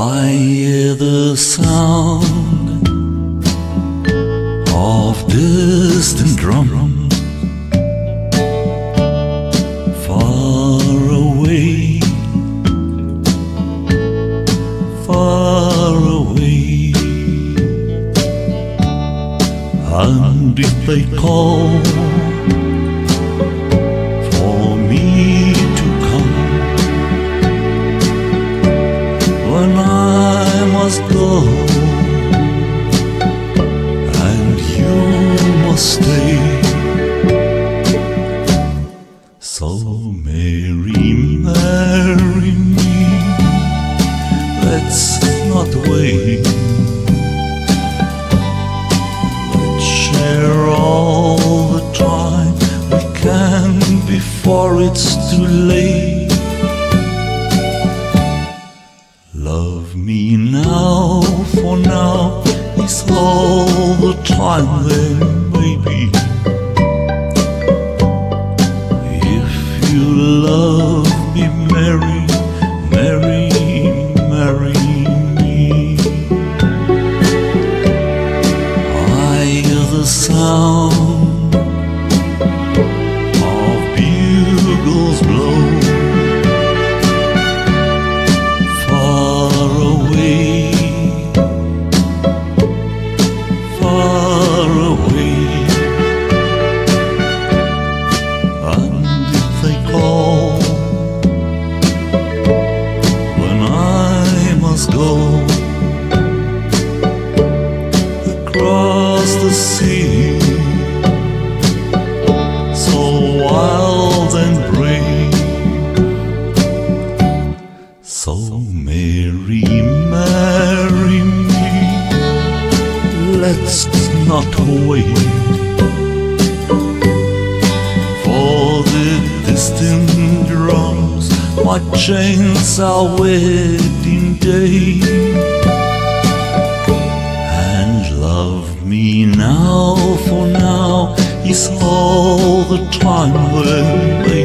I hear the sound of distant drum far away, far away. And if they call So Mary, marry me. Let's not wait. Let's share all the time we can before it's too late. Love me now, for now is all the time then, across the sea, so wild and brave. So Mary, marry me. Let's not wait might change our wedding day. And love me now, for now is all the time then, baby.